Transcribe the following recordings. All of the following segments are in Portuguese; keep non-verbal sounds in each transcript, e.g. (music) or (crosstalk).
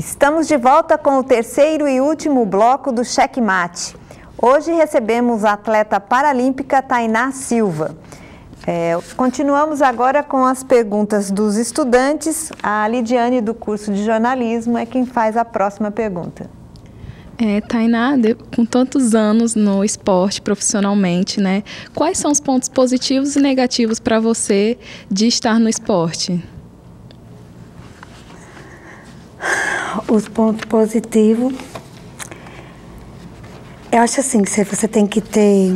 Estamos de volta com o terceiro e último bloco do Checkmate. Hoje recebemos a atleta paralímpica Tainá Silva. É, continuamos agora com as perguntas dos estudantes. A Lidiane, do curso de jornalismo, é quem faz a próxima pergunta. É, Tainá, com tantos anos no esporte profissionalmente, né? Quais são os pontos positivos e negativos para você de estar no esporte? Os pontos positivos. Eu acho assim que você tem que ter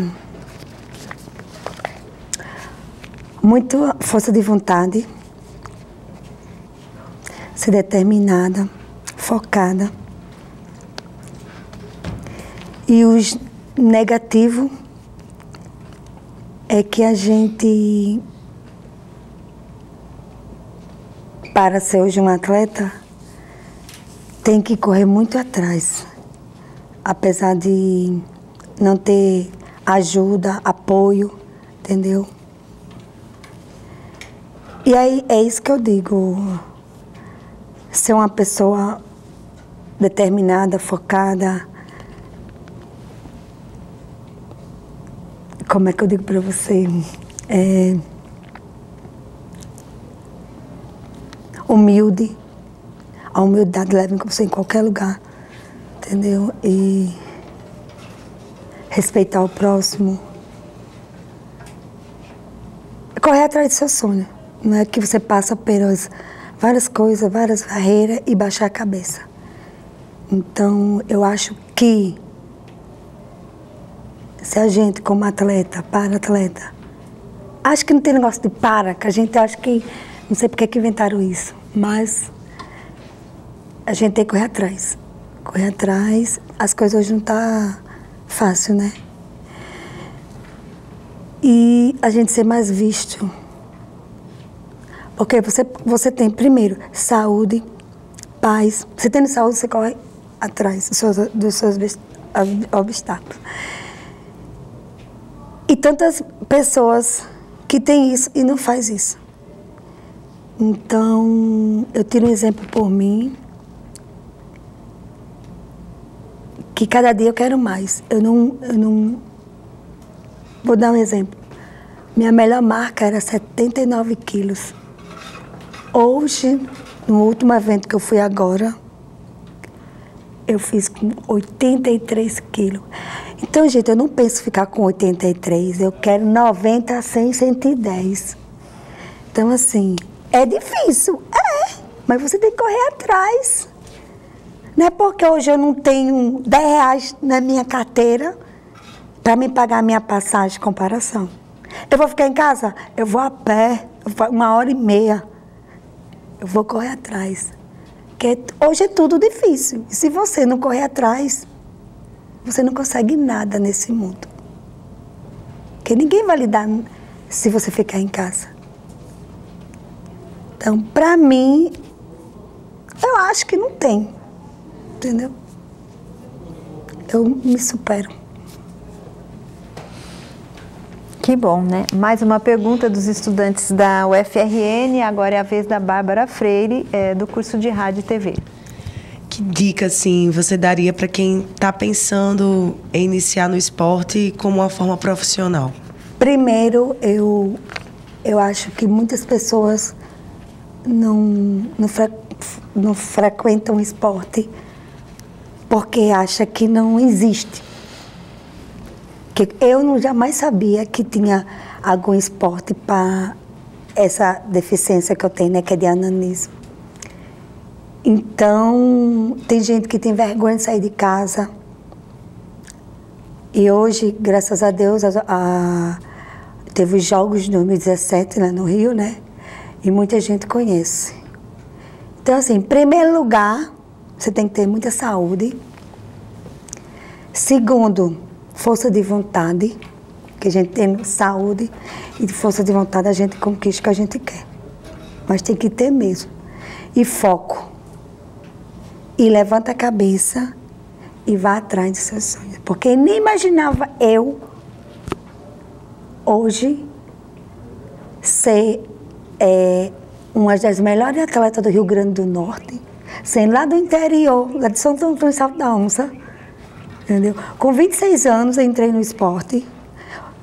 muita força de vontade, ser determinada, focada. E os negativos é que a gente, para ser hoje um atleta, tem que correr muito atrás. Apesar de não ter ajuda, apoio, entendeu? E aí é isso que eu digo. Ser uma pessoa determinada, focada. Como é que eu digo para você? É, humilde a humildade leva você em qualquer lugar, entendeu? E respeitar o próximo. Correr atrás do seu sonho. Não é que você passa pelas várias coisas, várias barreiras e baixar a cabeça. Então, eu acho que se a gente, como atleta, para atleta, acho que não tem negócio de para, que a gente acha que, não sei porque que inventaram isso, mas a gente tem que correr atrás. Correr atrás, as coisas hoje não tá fácil, né? E a gente ser mais visto. Porque você, você tem, primeiro, saúde, paz. Você tendo saúde, você corre atrás dos seus, dos seus obstáculos. E tantas pessoas que têm isso e não faz isso. Então, eu tiro um exemplo por mim. Que cada dia eu quero mais. Eu não, eu não. Vou dar um exemplo. Minha melhor marca era 79 quilos. Hoje, no último evento que eu fui agora, eu fiz com 83 quilos. Então, gente, eu não penso ficar com 83, eu quero 90, 100, 110. Então, assim, é difícil, é, mas você tem que correr atrás. Não é porque hoje eu não tenho 10 reais na minha carteira para me pagar a minha passagem de comparação. Eu vou ficar em casa? Eu vou a pé, uma hora e meia. Eu vou correr atrás. Porque hoje é tudo difícil. E se você não correr atrás, você não consegue nada nesse mundo. Porque ninguém vai lhe dar se você ficar em casa. Então, para mim, eu acho que não tem entendeu? Eu me supero. Que bom, né? Mais uma pergunta dos estudantes da UFRN, agora é a vez da Bárbara Freire, é, do curso de Rádio e TV. Que dica, assim, você daria para quem está pensando em iniciar no esporte como uma forma profissional? Primeiro, eu, eu acho que muitas pessoas não, não, fre, não frequentam esporte porque acha que não existe. Que eu não jamais sabia que tinha algum esporte para essa deficiência que eu tenho, né, que é de ananismo. Então, tem gente que tem vergonha de sair de casa. E hoje, graças a Deus, a, a, teve os Jogos de 2017 lá no Rio, né? E muita gente conhece. Então, assim, em primeiro lugar, você tem que ter muita saúde. Segundo, força de vontade, que a gente tem saúde e força de vontade a gente conquista o que a gente quer. Mas tem que ter mesmo. E foco. E levanta a cabeça e vá atrás dos seus sonhos. Porque nem imaginava eu, hoje, ser é, uma das melhores atletas do Rio Grande do Norte sendo lá do interior, lá de São Antônio Salto da Onça, entendeu? Com 26 anos entrei no esporte.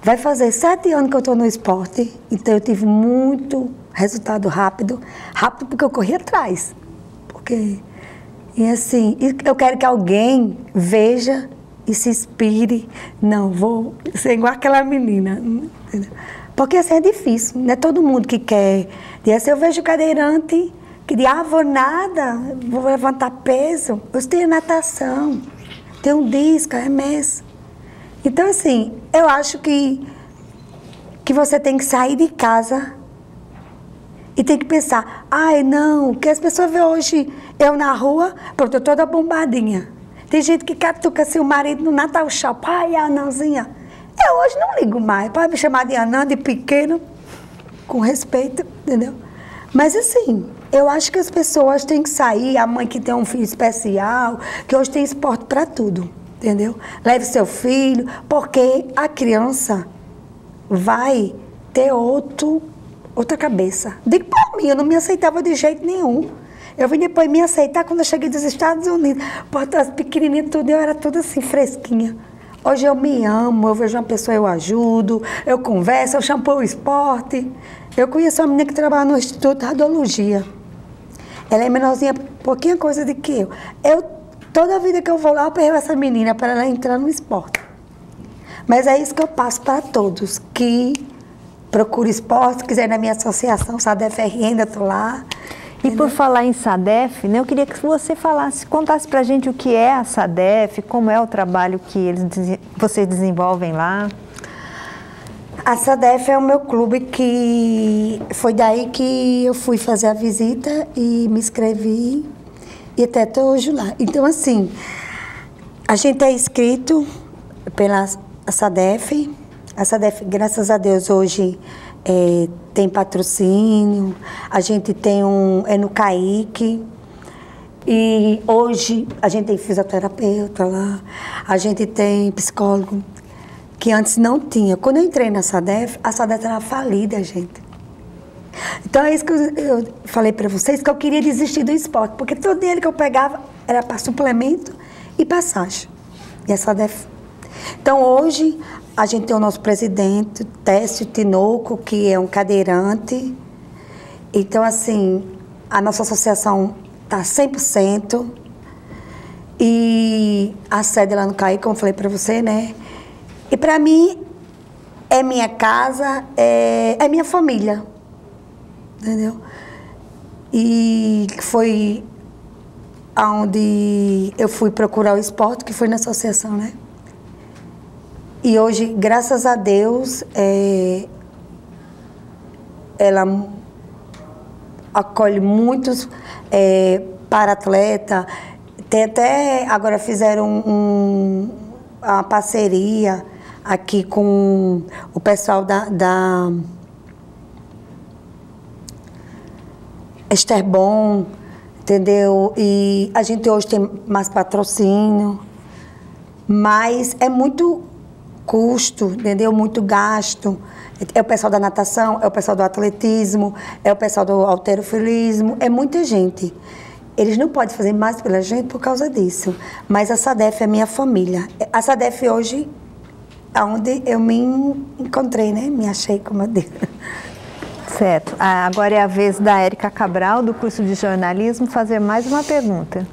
Vai fazer sete anos que eu estou no esporte, então eu tive muito resultado rápido. Rápido porque eu corri atrás. Porque, e assim, eu quero que alguém veja e se inspire. Não, vou ser igual aquela menina. Porque assim é difícil, não é todo mundo que quer. E assim eu vejo cadeirante vou nada, vou levantar peso. Eu tenho natação, tenho um disco, arremesso. Então, assim, eu acho que, que você tem que sair de casa e tem que pensar, ai não, que as pessoas veem hoje eu na rua, pronto, eu toda bombadinha. Tem gente que catuca seu marido no Natal Shop, ai, a Anãzinha. Eu hoje não ligo mais. Pode me chamar de anã, de pequeno, com respeito, entendeu? Mas assim, eu acho que as pessoas têm que sair, a mãe que tem um filho especial, que hoje tem esporte para tudo, entendeu? Leve seu filho, porque a criança vai ter outro, outra cabeça. Digo por mim, eu não me aceitava de jeito nenhum. Eu vim depois me aceitar quando eu cheguei dos Estados Unidos. Porta as pequenininhas, tudo, eu era toda assim, fresquinha. Hoje eu me amo, eu vejo uma pessoa, eu ajudo, eu converso, eu chamo o esporte. Eu conheço uma menina que trabalha no Instituto de Radiologia. Ela é menorzinha, pouquinha coisa do que eu. Eu, toda a vida que eu vou lá, eu perco essa menina para ela entrar no esporte. Mas é isso que eu passo para todos, que procuram esporte, quiser na minha associação, SADEF-RN, ainda estou lá. E por falar em SADEF, né, eu queria que você falasse, contasse para a gente o que é a SADEF, como é o trabalho que eles, vocês desenvolvem lá. A SADEF é o meu clube que foi daí que eu fui fazer a visita e me inscrevi e até estou hoje lá. Então, assim, a gente é inscrito pela SADEF. A SADEF, graças a Deus, hoje é, tem patrocínio, a gente tem um. é no CAIC. E hoje a gente tem fisioterapeuta lá, a gente tem psicólogo, que antes não tinha. Quando eu entrei na SADEF, a SADEF era falida, gente. Então é isso que eu, falei para vocês, que eu queria desistir do esporte, porque todo dinheiro que eu pegava era para suplemento e passagem. E a SADEF. Então hoje a gente tem o nosso presidente, Técio Tinoco, que é um cadeirante. Então, assim, a nossa associação está 100%. E a sede lá no CAI, como eu falei para você, né? E para mim, é minha casa, é, é minha família. Entendeu? E foi aonde eu fui procurar o esporte, que foi na associação, né? E hoje, graças a Deus, é, ela acolhe muitos é, para atleta. Tem até agora fizeram um, uma parceria aqui com o pessoal da, da Esterbon, entendeu? E a gente hoje tem mais patrocínio, mas é muito custo, entendeu? Muito gasto. É o pessoal da natação, é o pessoal do atletismo, é o pessoal do alterofilismo, é muita gente. Eles não podem fazer mais pela gente por causa disso. Mas a SADEF é minha família. A SADEF hoje, aonde eu me encontrei, né? Me achei, como eu digo. Certo. Ah, agora é a vez da Érica Cabral, do curso de jornalismo, fazer mais uma pergunta.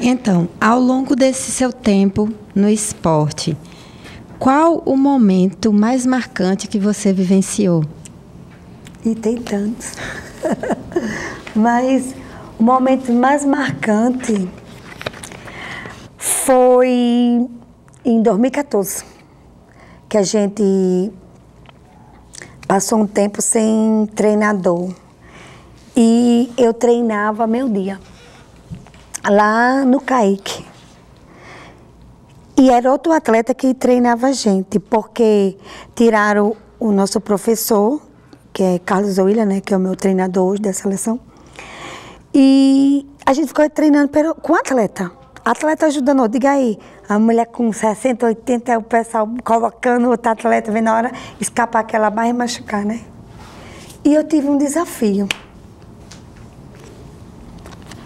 Então, ao longo desse seu tempo no esporte, qual o momento mais marcante que você vivenciou? E tem tantos. (laughs) Mas o momento mais marcante foi em 2014, que a gente passou um tempo sem treinador. E eu treinava meu dia lá no Caique. E era outro atleta que treinava a gente, porque tiraram o nosso professor, que é Carlos Oilha, né, que é o meu treinador hoje da seleção. E a gente ficou treinando com atleta. Atleta ajudando, diga aí, a mulher com 60, 80, o pessoal colocando outro atleta, vendo na hora escapar aquela barra e machucar, né? E eu tive um desafio.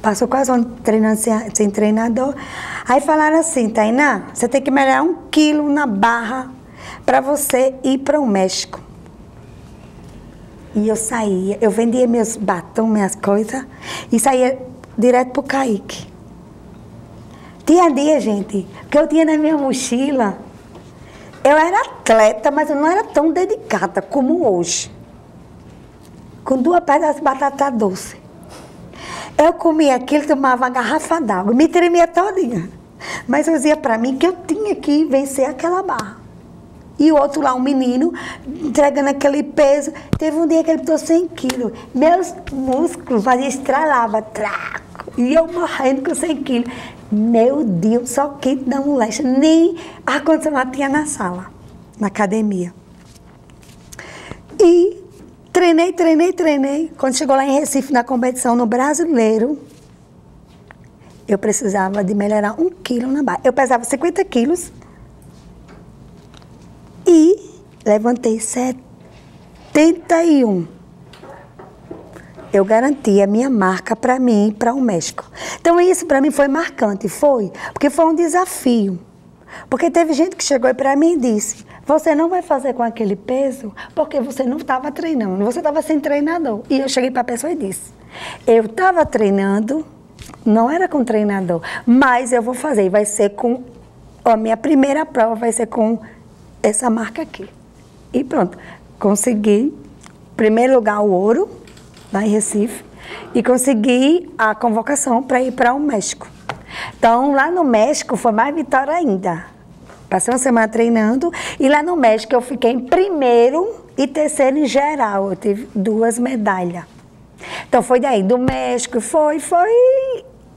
passou quase um treinando sem, sem treinador. Aí falaram assim, Tainá, você tem que melhorar um quilo na barra para você ir para o México. E eu saía, eu vendia meus batons, minhas coisas, e saía direto para o Tinha dia, gente, que eu tinha na minha mochila. Eu era atleta, mas eu não era tão dedicada como hoje. Com duas pedras de batata doce. Eu comia aquilo, tomava uma garrafa d'água, me tremia todinha. Mas eu dizia para mim que eu tinha que vencer aquela barra. E o outro lá, um menino, entregando aquele peso. Teve um dia que ele botou 100 quilos. Meus músculos faziam estralava, traco. E eu morrendo com 100 quilos. Meu Deus, só quente da moléstia. Nem ar-condicionado tinha na sala, na academia. E treinei, treinei, treinei. Quando chegou lá em Recife, na competição no brasileiro, eu precisava de melhorar um quilo na barra. Eu pesava 50 quilos e levantei 71. Eu garanti a minha marca para mim e para o México. Então isso para mim foi marcante, foi, porque foi um desafio. Porque teve gente que chegou para mim e disse: Você não vai fazer com aquele peso porque você não estava treinando, você estava sem treinador. E eu cheguei para a pessoa e disse: Eu estava treinando, não era com treinador, mas eu vou fazer, vai ser com. A minha primeira prova vai ser com essa marca aqui. E pronto, consegui, primeiro lugar, o ouro, lá em Recife, e consegui a convocação para ir para o México. Então, lá no México foi mais vitória ainda. Passei uma semana treinando e lá no México eu fiquei em primeiro e terceiro em geral. Eu tive duas medalhas. Então foi daí, do México, foi, foi.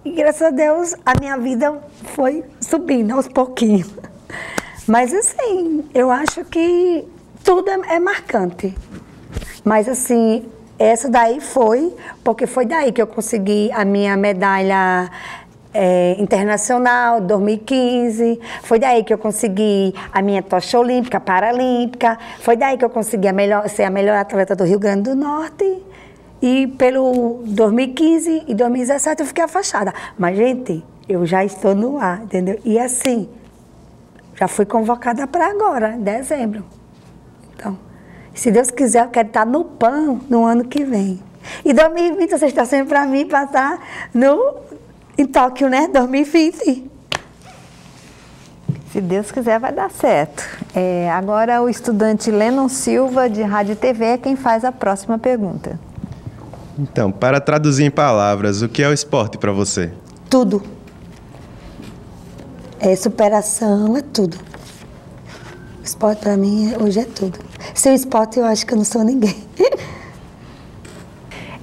E graças a Deus a minha vida foi subindo aos pouquinhos. Mas assim, eu acho que tudo é, é marcante. Mas assim, essa daí foi, porque foi daí que eu consegui a minha medalha é, internacional, 2015. Foi daí que eu consegui a minha tocha olímpica, paralímpica. Foi daí que eu consegui a melhor, ser a melhor atleta do Rio Grande do Norte. E pelo 2015 e 2017 eu fiquei afastada. Mas, gente, eu já estou no ar, entendeu? E assim, já fui convocada para agora, dezembro. Então, se Deus quiser, eu quero estar no PAN no ano que vem. E 2020, você está sempre para mim passar no, em Tóquio, né? 2020. Se Deus quiser, vai dar certo. É, agora, o estudante Lennon Silva, de Rádio TV, é quem faz a próxima pergunta. Então, para traduzir em palavras, o que é o esporte para você? Tudo. É superação, é tudo. O esporte para mim hoje é tudo. Sem esporte eu acho que eu não sou ninguém. (laughs)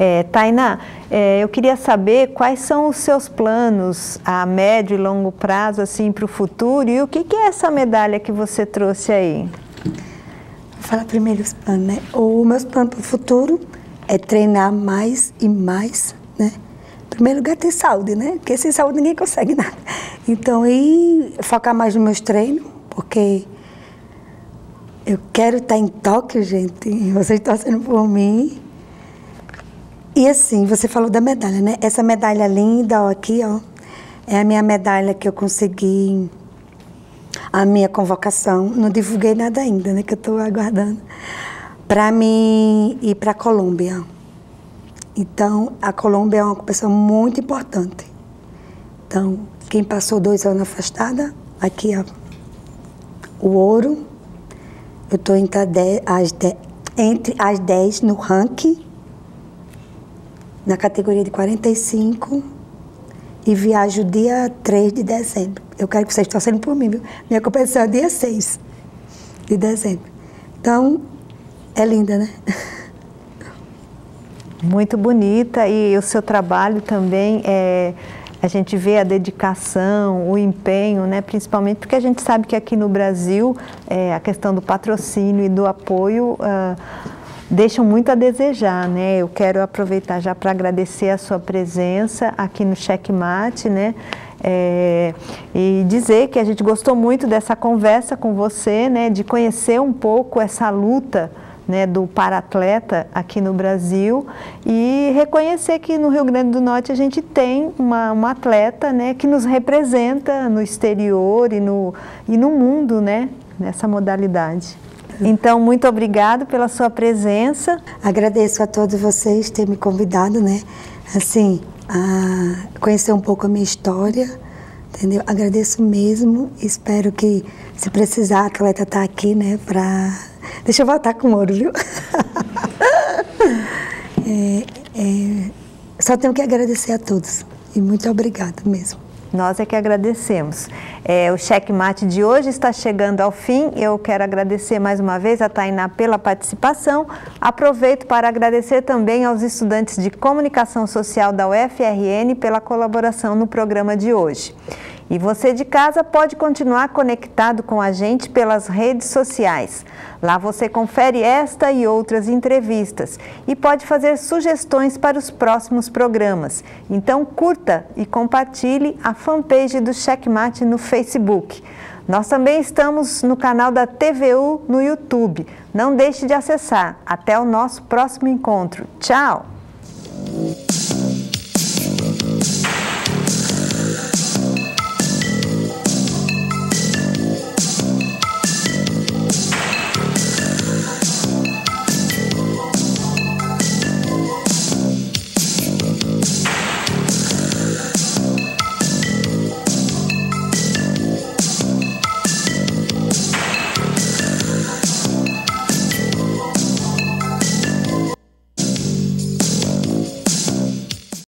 É, Tainá, é, eu queria saber quais são os seus planos a médio e longo prazo assim para o futuro e o que, que é essa medalha que você trouxe aí? Vou falar primeiro os planos, né? O meu plano para o futuro é treinar mais e mais, né? Em primeiro lugar, ter saúde, né? Porque sem saúde ninguém consegue nada. Então, e focar mais nos meus treinos, porque eu quero estar em Tóquio, gente. Vocês estão sendo por mim. E assim, você falou da medalha, né? Essa medalha linda, ó, aqui, ó, é a minha medalha que eu consegui a minha convocação. Não divulguei nada ainda, né? Que eu estou aguardando. Para mim ir para a Colômbia. Então, a Colômbia é uma competição muito importante. Então, quem passou dois anos afastada, aqui ó, o ouro. Eu estou entre, as entre as 10 no ranking, na categoria de 45, e viajo dia 3 de dezembro. Eu quero que vocês torcem por mim, viu? Minha competição é dia 6 de dezembro. Então, é linda, né? Muito bonita e o seu trabalho também é a gente vê a dedicação, o empenho, né? principalmente porque a gente sabe que aqui no Brasil é, a questão do patrocínio e do apoio uh, deixam muito a desejar. Né? Eu quero aproveitar já para agradecer a sua presença aqui no Checkmate, né? É, e dizer que a gente gostou muito dessa conversa com você, né? de conhecer um pouco essa luta né, do paratleta aqui no Brasil e reconhecer que no Rio Grande do Norte a gente tem uma, uma atleta né, que nos representa no exterior e no, e no mundo né, nessa modalidade. Então, muito obrigado pela sua presença. Agradeço a todos vocês ter me convidado, né? Assim, a conhecer um pouco a minha história, entendeu? Agradeço mesmo. Espero que, se precisar, a atleta tá aqui, né? Pra... Deixa eu voltar com o ouro, viu? (laughs) é, é... Só tenho que agradecer a todos. E muito obrigada mesmo. Nós é que agradecemos. É, o checkmate de hoje está chegando ao fim. Eu quero agradecer mais uma vez a Tainá pela participação. Aproveito para agradecer também aos estudantes de comunicação social da UFRN pela colaboração no programa de hoje. E você de casa pode continuar conectado com a gente pelas redes sociais. Lá você confere esta e outras entrevistas e pode fazer sugestões para os próximos programas. Então curta e compartilhe a fanpage do Checkmate no Facebook. Nós também estamos no canal da TVU no YouTube. Não deixe de acessar. Até o nosso próximo encontro. Tchau!